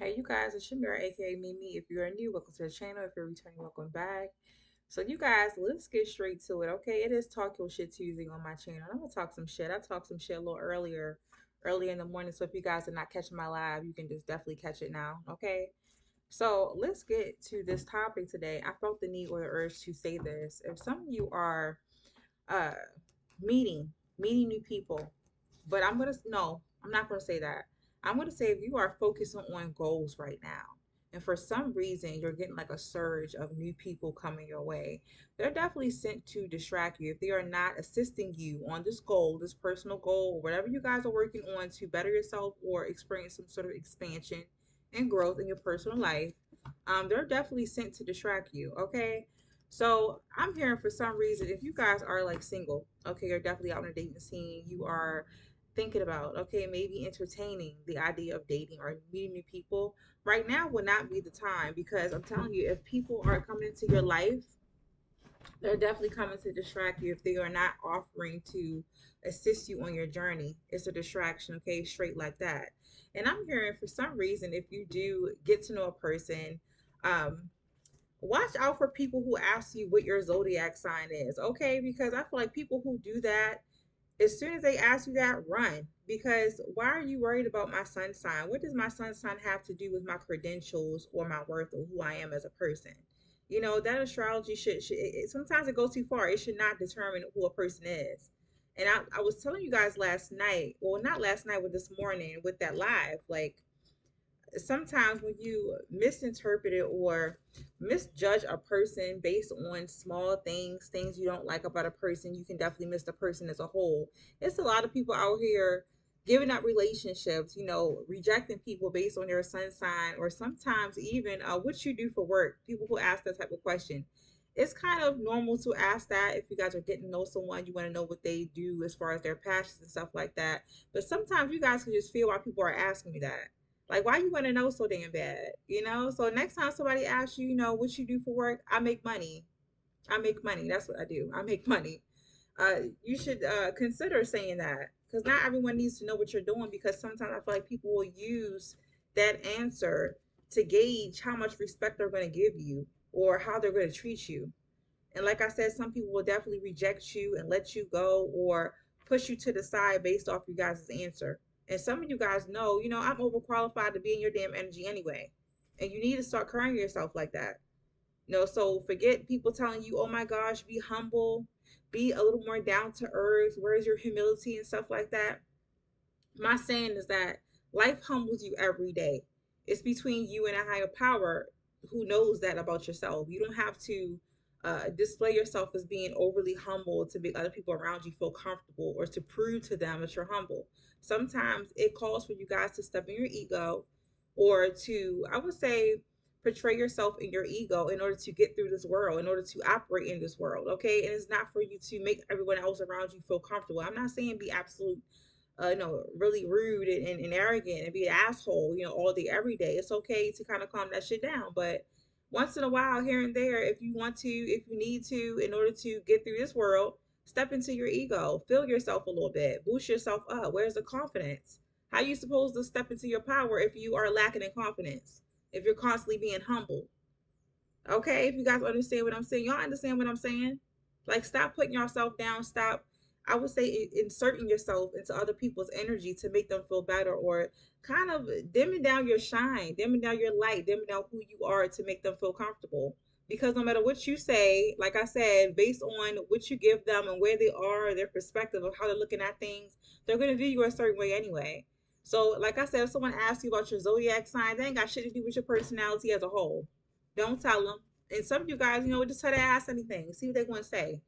Hey, you guys, it's Shamira, aka Mimi. If you're new, welcome to the channel. If you're returning, welcome back. So, you guys, let's get straight to it. Okay, it is Talk Your Shit Tuesday on my channel. I'm gonna talk some shit. I talked some shit a little earlier, early in the morning. So, if you guys are not catching my live, you can just definitely catch it now. Okay. So, let's get to this topic today. I felt the need or the urge to say this. If some of you are uh meeting, meeting new people, but I'm gonna no, I'm not gonna say that. I'm gonna say if you are focusing on goals right now, and for some reason you're getting like a surge of new people coming your way, they're definitely sent to distract you. If they are not assisting you on this goal, this personal goal, whatever you guys are working on to better yourself or experience some sort of expansion and growth in your personal life, um, they're definitely sent to distract you. Okay. So I'm hearing for some reason, if you guys are like single, okay, you're definitely out on the dating scene, you are thinking about, okay, maybe entertaining the idea of dating or meeting new people, right now would not be the time because I'm telling you, if people are coming into your life, they're definitely coming to distract you if they are not offering to assist you on your journey. It's a distraction, okay, straight like that. And I'm hearing for some reason, if you do get to know a person, um, watch out for people who ask you what your zodiac sign is, okay? Because I feel like people who do that as soon as they ask you that, run. Because why are you worried about my sun sign? What does my sun sign have to do with my credentials or my worth or who I am as a person? You know, that astrology should, should it, sometimes it goes too far. It should not determine who a person is. And I, I was telling you guys last night, well, not last night, but this morning with that live, like sometimes when you misinterpret it or misjudge a person based on small things, things you don't like about a person, you can definitely miss the person as a whole. It's a lot of people out here giving up relationships, you know, rejecting people based on their sun sign, or sometimes even uh, what you do for work. People who ask that type of question. It's kind of normal to ask that if you guys are getting to know someone, you want to know what they do as far as their passions and stuff like that. But sometimes you guys can just feel why people are asking me that like, why you want to know so damn bad? You know? So next time somebody asks you, you know, what you do for work, I make money. I make money. That's what I do. I make money. Uh, you should uh, consider saying that because not everyone needs to know what you're doing because sometimes I feel like people will use that answer to gauge how much respect they're going to give you or how they're going to treat you. And like I said, some people will definitely reject you and let you go or push you to the side based off you guys' answer. And some of you guys know, you know, I'm overqualified to be in your damn energy anyway. And you need to start carrying yourself like that. You know, so forget people telling you, oh my gosh, be humble, be a little more down to earth. Where's your humility and stuff like that? My saying is that life humbles you every day. It's between you and a higher power who knows that about yourself. You don't have to uh, display yourself as being overly humble to make other people around you feel comfortable or to prove to them that you're humble. Sometimes it calls for you guys to step in your ego or to, I would say, portray yourself in your ego in order to get through this world, in order to operate in this world. Okay. And it's not for you to make everyone else around you feel comfortable. I'm not saying be absolute uh, you know, really rude and, and, and, arrogant and be an asshole, you know, all day, every day. It's okay to kind of calm that shit down. But once in a while, here and there, if you want to, if you need to, in order to get through this world, Step into your ego. Feel yourself a little bit. Boost yourself up. Where's the confidence? How you supposed to step into your power if you are lacking in confidence? If you're constantly being humble? Okay, if you guys understand what I'm saying, y'all understand what I'm saying? Like, stop putting yourself down. Stop, I would say, inserting yourself into other people's energy to make them feel better or kind of dimming down your shine, dimming down your light, dimming down who you are to make them feel comfortable because no matter what you say, like I said, based on what you give them and where they are, their perspective of how they're looking at things, they're going to view you a certain way anyway. So, like I said, if someone asks you about your zodiac sign, they ain't got shit to do with your personality as a whole. Don't tell them. And some of you guys, you know, just try to ask anything, see what they're going to say.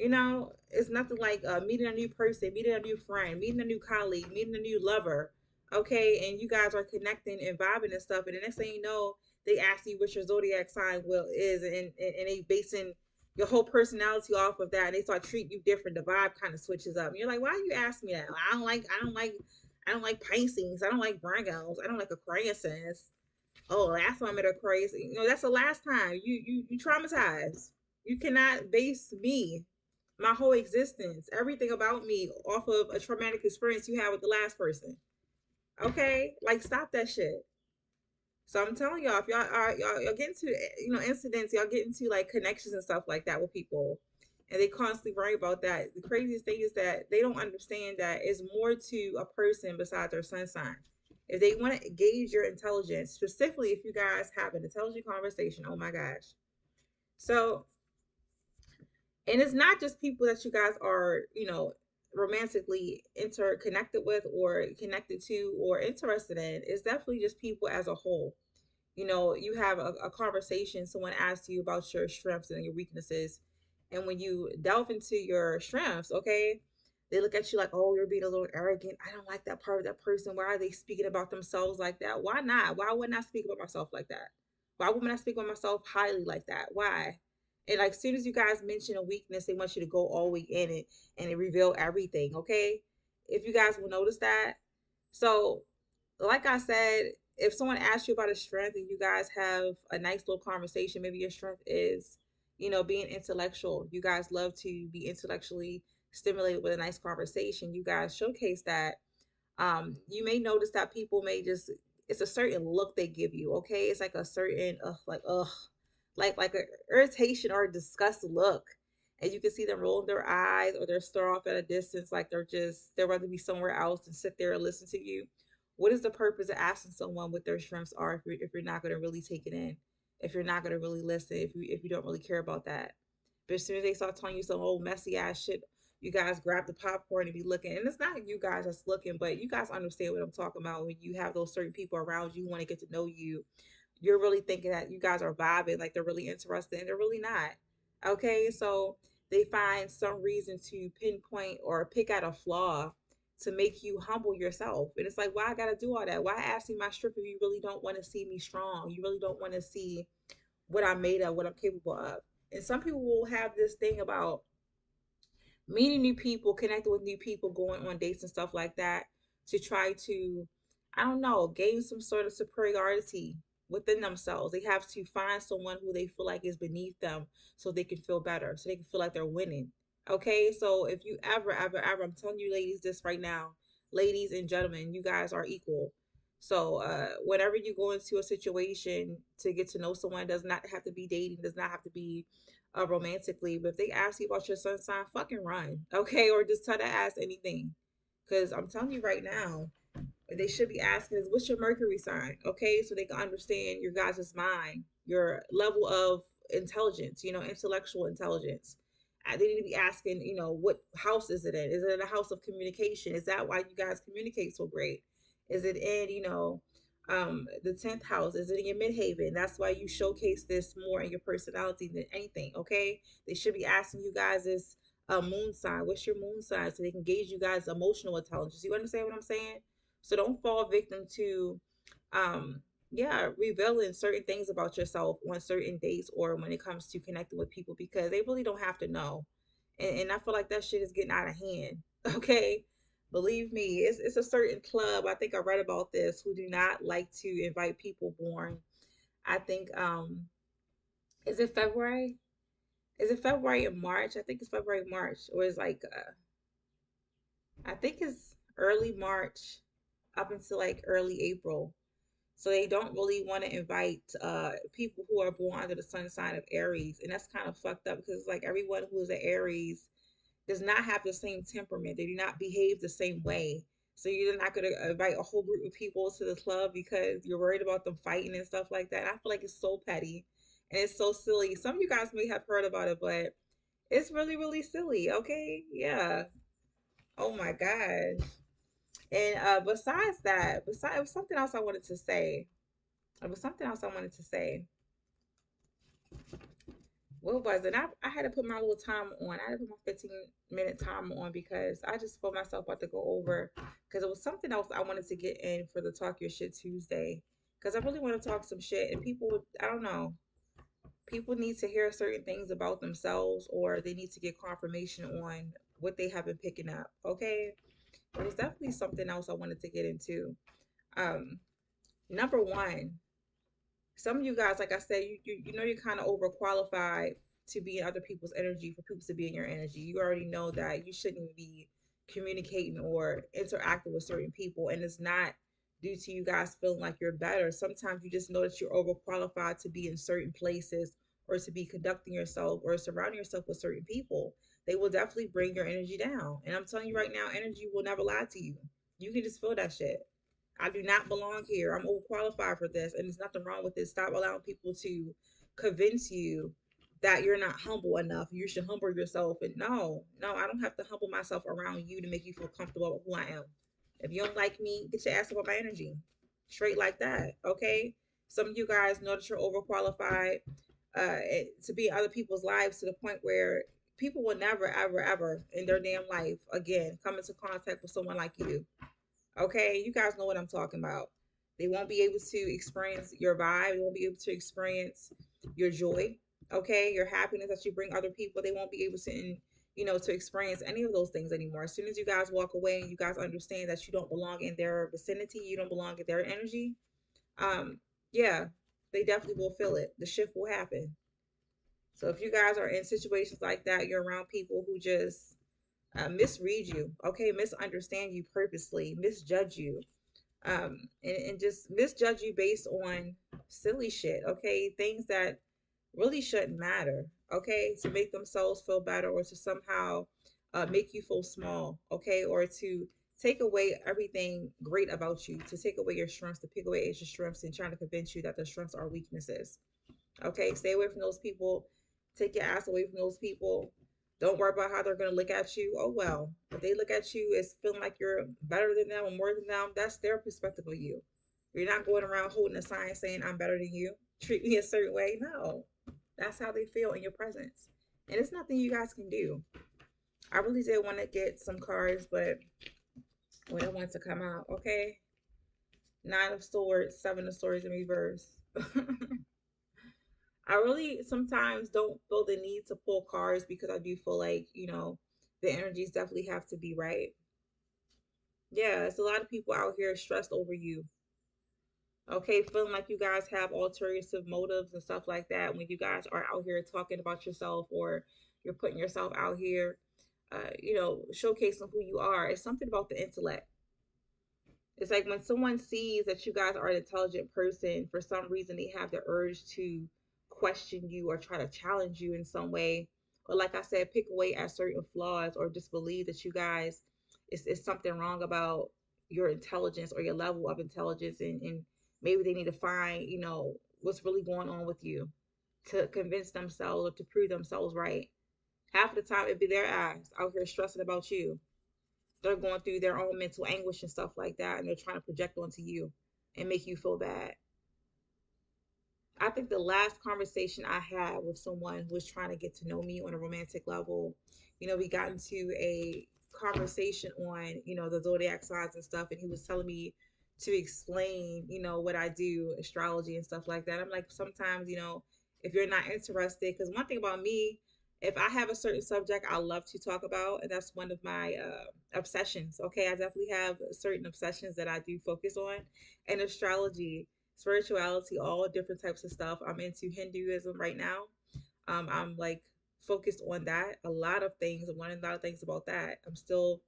You know, it's nothing like uh, meeting a new person, meeting a new friend, meeting a new colleague, meeting a new lover. Okay, and you guys are connecting and vibing and stuff, and the next thing you know, they ask you what your zodiac sign will is, and, and, and they basing your whole personality off of that, and they start treating you different. The vibe kind of switches up. And you're like, why you ask me that? I don't like, I don't like, I don't like Pisces. I don't like Virgos. I don't like Aquariuses. Oh, last time I met a crazy. You know, that's the last time you you you traumatized. You cannot base me, my whole existence, everything about me, off of a traumatic experience you had with the last person. Okay, like stop that shit. So I'm telling y'all, if y'all are y'all, y'all get into you know incidents, y'all get into like connections and stuff like that with people, and they constantly worry about that. The craziest thing is that they don't understand that it's more to a person besides their sun sign. If they want to gauge your intelligence, specifically if you guys have an intelligent conversation, oh my gosh. So, and it's not just people that you guys are, you know, romantically interconnected with or connected to or interested in. It's definitely just people as a whole you know, you have a, a conversation, someone asks you about your strengths and your weaknesses. And when you delve into your strengths, okay, they look at you like, oh, you're being a little arrogant. I don't like that part of that person. Why are they speaking about themselves like that? Why not? Why wouldn't I speak about myself like that? Why wouldn't I speak about myself highly like that? Why? And like, as soon as you guys mention a weakness, they want you to go all way in it and it reveal everything, okay? If you guys will notice that. So, like I said, if someone asks you about a strength and you guys have a nice little conversation, maybe your strength is, you know, being intellectual. You guys love to be intellectually stimulated with a nice conversation. You guys showcase that. Um, you may notice that people may just it's a certain look they give you, okay? It's like a certain like ugh, like like a irritation or a disgust look. And you can see them rolling their eyes or they're stare off at a distance like they're just they'd rather be somewhere else and sit there and listen to you what is the purpose of asking someone what their strengths are if you're, if you're not going to really take it in if you're not going to really listen if you if you don't really care about that but as soon as they start telling you some old messy ass shit you guys grab the popcorn and be looking and it's not you guys that's looking but you guys understand what i'm talking about when you have those certain people around you want to get to know you you're really thinking that you guys are vibing like they're really interested and they're really not okay so they find some reason to pinpoint or pick out a flaw to make you humble yourself. And it's like, why I gotta do all that? Why ask me my if you really don't want to see me strong? You really don't want to see what I'm made of, what I'm capable of. And some people will have this thing about meeting new people, connecting with new people, going on dates and stuff like that to try to, I don't know, gain some sort of superiority within themselves. They have to find someone who they feel like is beneath them so they can feel better, so they can feel like they're winning. Okay, so if you ever, ever, ever, I'm telling you, ladies, this right now, ladies and gentlemen, you guys are equal. So, uh, whenever you go into a situation to get to know someone, does not have to be dating, does not have to be uh, romantically. But if they ask you about your sun sign, fucking run, okay, or just tell to ask anything, because I'm telling you right now, they should be asking is what's your Mercury sign, okay, so they can understand your guys' mind, your level of intelligence, you know, intellectual intelligence they need to be asking, you know, what house is it in? Is it in a house of communication? Is that why you guys communicate so great? Is it in, you know, um, the 10th house? Is it in your midheaven? That's why you showcase this more in your personality than anything, okay? They should be asking you guys this uh, moon sign. What's your moon sign? So they can gauge you guys' emotional intelligence. You understand what I'm saying? So don't fall victim to um yeah, revealing certain things about yourself on certain dates or when it comes to connecting with people because they really don't have to know. And, and I feel like that shit is getting out of hand. Okay. Believe me, it's, it's a certain club. I think I read about this who do not like to invite people born. I think, um, is it February? Is it February and March? I think it's February, March, or it's like, uh, I think it's early March up until like early April so they don't really want to invite uh, people who are born under the sun sign of Aries. And that's kind of fucked up because like everyone who is an Aries does not have the same temperament. They do not behave the same way. So you're not going to invite a whole group of people to the club because you're worried about them fighting and stuff like that. I feel like it's so petty and it's so silly. Some of you guys may have heard about it, but it's really, really silly. Okay. Yeah. Oh my God. And uh, besides that, besides it was something else I wanted to say. It was something else I wanted to say. What was it? I, I had to put my little time on. I had to put my 15 minute time on because I just felt myself about to go over because it was something else I wanted to get in for the Talk Your Shit Tuesday. Because I really want to talk some shit and people, I don't know, people need to hear certain things about themselves or they need to get confirmation on what they have been picking up. Okay. It's definitely something else I wanted to get into. Um, number one, some of you guys, like I said, you you, you know you're kind of overqualified to be in other people's energy for people to be in your energy. You already know that you shouldn't be communicating or interacting with certain people, and it's not due to you guys feeling like you're better. Sometimes you just know that you're overqualified to be in certain places or to be conducting yourself or surrounding yourself with certain people. They will definitely bring your energy down. And I'm telling you right now, energy will never lie to you. You can just feel that shit. I do not belong here. I'm overqualified for this. And there's nothing wrong with this. Stop allowing people to convince you that you're not humble enough. You should humble yourself. And no, no, I don't have to humble myself around you to make you feel comfortable with who I am. If you don't like me, get your ass about my energy. Straight like that. Okay. Some of you guys know that you're overqualified uh, to be in other people's lives to the point where people will never, ever, ever in their damn life again come into contact with someone like you. Okay, you guys know what I'm talking about. They won't be able to experience your vibe. They won't be able to experience your joy. Okay, your happiness that you bring other people. They won't be able to, you know, to experience any of those things anymore. As soon as you guys walk away and you guys understand that you don't belong in their vicinity, you don't belong in their energy. Um, yeah, they definitely will feel it. The shift will happen. So if you guys are in situations like that, you're around people who just uh, misread you, okay, misunderstand you purposely, misjudge you, um, and, and just misjudge you based on silly shit, okay, things that really shouldn't matter, okay, to make themselves feel better or to somehow uh, make you feel small, okay, or to take away everything great about you, to take away your strengths, to pick away your strengths and trying to convince you that the strengths are weaknesses. Okay, stay away from those people. Take your ass away from those people. Don't worry about how they're going to look at you. Oh, well, if they look at you as feeling like you're better than them or more than them, that's their perspective of you. You're not going around holding a sign saying, I'm better than you. Treat me a certain way. No, that's how they feel in your presence. And it's nothing you guys can do. I really did want to get some cards, but when it wants to come out, okay? Nine of Swords, Seven of Swords in reverse. I really sometimes don't feel the need to pull cards because I do feel like, you know, the energies definitely have to be right. Yeah, it's a lot of people out here stressed over you. Okay, feeling like you guys have alternative motives and stuff like that when you guys are out here talking about yourself or you're putting yourself out here, uh, you know, showcasing who you are. It's something about the intellect. It's like when someone sees that you guys are an intelligent person, for some reason they have the urge to question you or try to challenge you in some way. Or like I said, pick away at certain flaws or just believe that you guys it's, it's something wrong about your intelligence or your level of intelligence and, and maybe they need to find, you know, what's really going on with you to convince themselves or to prove themselves right. Half the time it'd be their eyes out here stressing about you. They're going through their own mental anguish and stuff like that, and they're trying to project onto you and make you feel bad. I think the last conversation I had with someone who was trying to get to know me on a romantic level, you know, we got into a conversation on, you know, the zodiac signs and stuff, and he was telling me to explain, you know, what I do, astrology and stuff like that. I'm like, sometimes, you know, if you're not interested, because one thing about me, if I have a certain subject I love to talk about, and that's one of my uh, obsessions. Okay, I definitely have certain obsessions that I do focus on, and astrology spirituality, all different types of stuff. I'm into Hinduism right now. Um, I'm like focused on that. A lot of things. I'm learning a lot of things about that. I'm still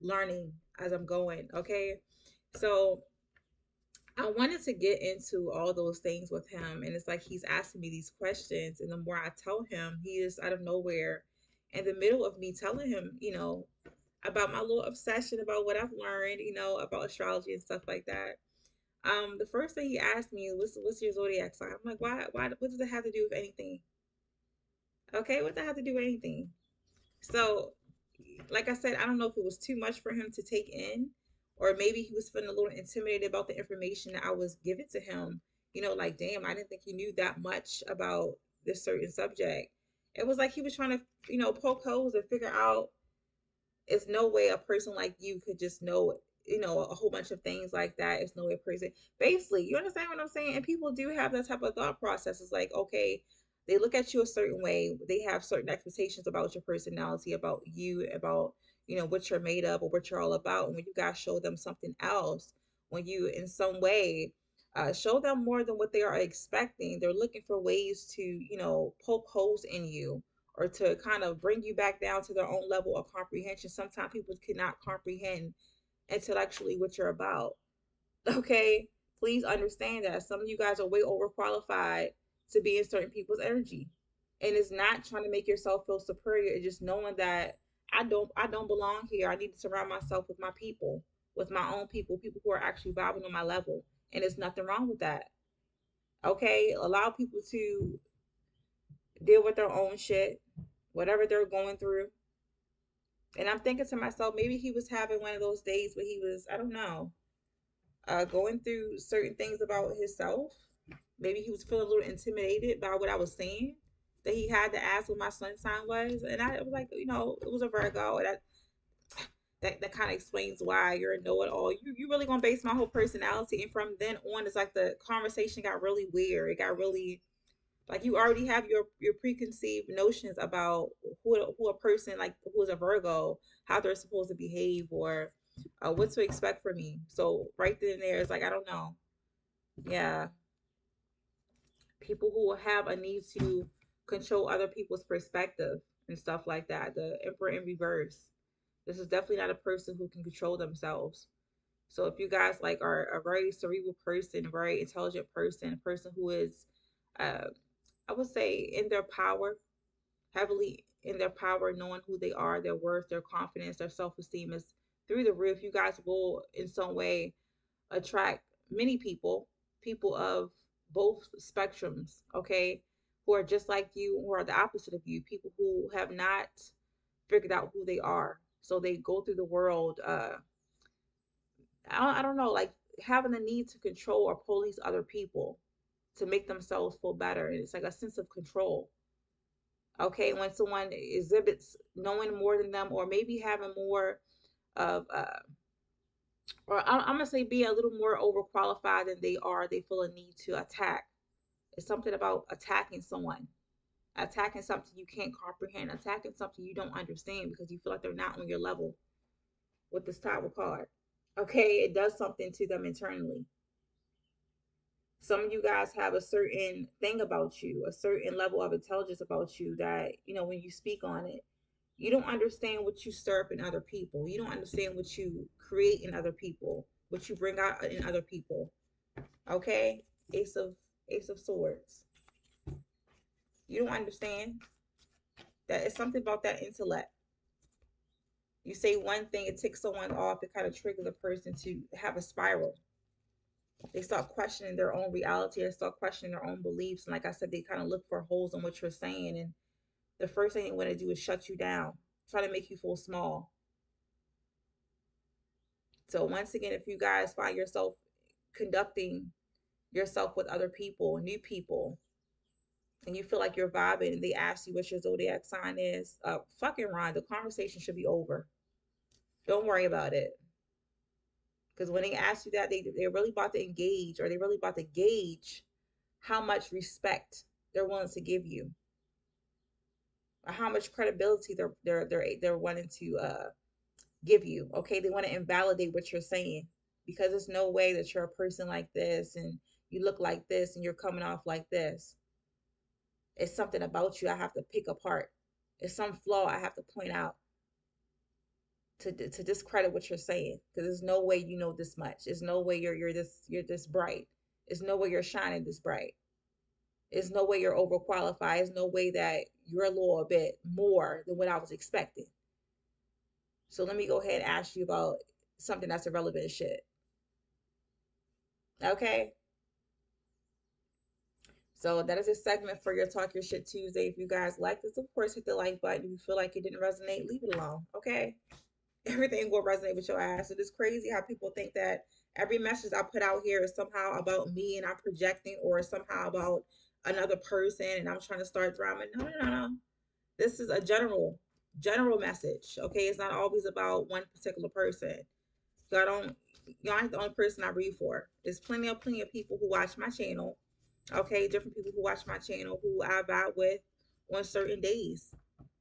learning as I'm going. Okay. So I wanted to get into all those things with him. And it's like he's asking me these questions. And the more I tell him, he is out of nowhere in the middle of me telling him, you know, about my little obsession about what I've learned, you know, about astrology and stuff like that. Um, the first thing he asked me was, "What's your zodiac sign?" I'm like, "Why? Why? What does it have to do with anything?" Okay, what does that have to do with anything? So, like I said, I don't know if it was too much for him to take in, or maybe he was feeling a little intimidated about the information that I was giving to him. You know, like, damn, I didn't think he knew that much about this certain subject. It was like he was trying to, you know, poke holes and figure out. It's no way a person like you could just know you know, a whole bunch of things like that. It's no way person. Basically, you understand what I'm saying? And people do have that type of thought process. It's like, okay, they look at you a certain way. They have certain expectations about your personality, about you, about, you know, what you're made of or what you're all about. And when you guys show them something else, when you in some way uh, show them more than what they are expecting, they're looking for ways to, you know, poke holes in you or to kind of bring you back down to their own level of comprehension. Sometimes people cannot comprehend intellectually what you're about. Okay? Please understand that some of you guys are way overqualified to be in certain people's energy. And it's not trying to make yourself feel superior, it's just knowing that I don't I don't belong here. I need to surround myself with my people, with my own people, people who are actually vibing on my level. And there's nothing wrong with that. Okay? Allow people to deal with their own shit, whatever they're going through. And I'm thinking to myself, maybe he was having one of those days where he was, I don't know, uh, going through certain things about himself. Maybe he was feeling a little intimidated by what I was saying. That he had to ask what my sun sign was, and I was like, you know, it was a Virgo, and that that, that kind of explains why you're a know-it-all. You you really gonna base my whole personality, and from then on, it's like the conversation got really weird. It got really like you already have your your preconceived notions about who who a person like who is a Virgo, how they're supposed to behave, or uh, what to expect from me. So right then and there, it's like I don't know. Yeah, people who have a need to control other people's perspective and stuff like that. The Emperor in reverse. This is definitely not a person who can control themselves. So if you guys like are a very cerebral person, a very intelligent person, a person who is uh, I would say in their power, heavily in their power, knowing who they are, their worth, their confidence, their self esteem is through the roof. You guys will, in some way, attract many people, people of both spectrums, okay, who are just like you, who are the opposite of you, people who have not figured out who they are. So they go through the world, uh, I don't, I don't know, like having the need to control or police other people to make themselves feel better. And it's like a sense of control. Okay, when someone exhibits knowing more than them, or maybe having more of, uh, or I'm, I'm gonna say being a little more overqualified than they are, they feel a need to attack. It's something about attacking someone, attacking something you can't comprehend, attacking something you don't understand because you feel like they're not on your level with this of card. Okay, it does something to them internally. Some of you guys have a certain thing about you, a certain level of intelligence about you that, you know, when you speak on it, you don't understand what you serve in other people. You don't understand what you create in other people, what you bring out in other people. Okay? Ace of Ace of Swords. You don't understand that it's something about that intellect. You say one thing, it takes someone off, it kind of triggers a person to have a spiral. They start questioning their own reality, they start questioning their own beliefs. And like I said, they kind of look for holes in what you're saying. And the first thing they want to do is shut you down, try to make you feel small. So once again, if you guys find yourself conducting yourself with other people, new people, and you feel like you're vibing and they ask you what your zodiac sign is, uh, fucking Ron, the conversation should be over. Don't worry about it. Because when they ask you that, they, they're really about to engage or they're really about to gauge how much respect they're willing to give you or how much credibility they're they're they're they're wanting to uh give you. Okay, they want to invalidate what you're saying because there's no way that you're a person like this and you look like this and you're coming off like this. It's something about you I have to pick apart. It's some flaw I have to point out to to discredit what you're saying because there's no way you know this much. There's no way you're you're this you're this bright. There's no way you're shining this bright. There's no way you're overqualified. There's no way that you're a little bit more than what I was expecting. So let me go ahead and ask you about something that's irrelevant shit. Okay. So that is a segment for your Talk Your Shit Tuesday. If you guys like this, of course, hit the like button. If you feel like it didn't resonate, leave it alone. Okay. Everything will resonate with your ass. It is crazy how people think that every message I put out here is somehow about me and I'm projecting or somehow about another person and I'm trying to start drama. No, no, no, no. This is a general, general message. Okay. It's not always about one particular person. So I don't y'all ain't the only person I read for. There's plenty of plenty of people who watch my channel. Okay, different people who watch my channel who I vibe with on certain days.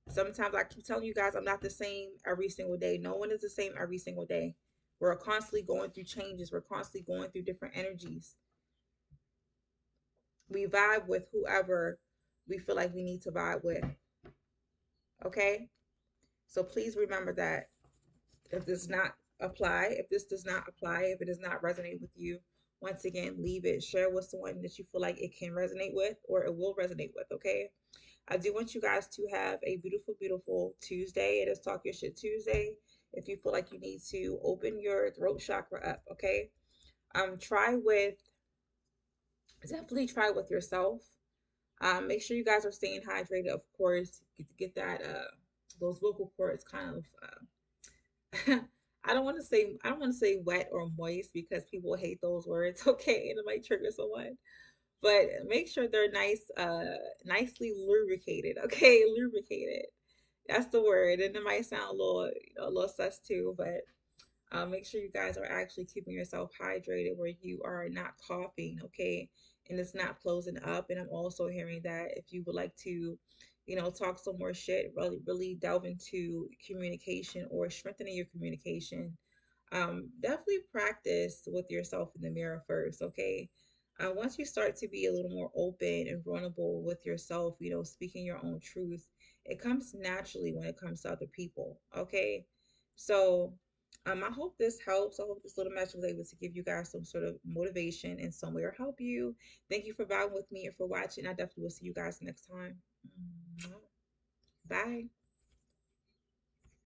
Sometimes I keep telling you guys I'm not the same every single day. No one is the same every single day. We're constantly going through changes. We're constantly going through different energies. We vibe with whoever we feel like we need to vibe with. Okay? So please remember that if this does not apply. If this does not apply, if it does not resonate with you, once again, leave it. Share with someone that you feel like it can resonate with or it will resonate with, okay? I do want you guys to have a beautiful, beautiful Tuesday. It is Talk Your Shit Tuesday. If you feel like you need to open your throat chakra up, okay? Um, try with definitely try with yourself. Um, make sure you guys are staying hydrated, of course. Get get that uh those vocal cords kind of uh I don't want to say I don't want to say wet or moist because people hate those words, okay, and it might trigger someone. But make sure they're nice, uh, nicely lubricated, okay, lubricated. That's the word, and it might sound a little, a little sus too, but um, make sure you guys are actually keeping yourself hydrated where you are not coughing, okay, and it's not closing up. And I'm also hearing that if you would like to, you know, talk some more shit, really, really delve into communication or strengthening your communication, um, definitely practice with yourself in the mirror first, okay? Uh, once you start to be a little more open and vulnerable with yourself, you know, speaking your own truth, it comes naturally when it comes to other people, okay? So, um, I hope this helps. I hope this little message was able to give you guys some sort of motivation in some way or help you. Thank you for vibing with me and for watching. I definitely will see you guys next time. Bye.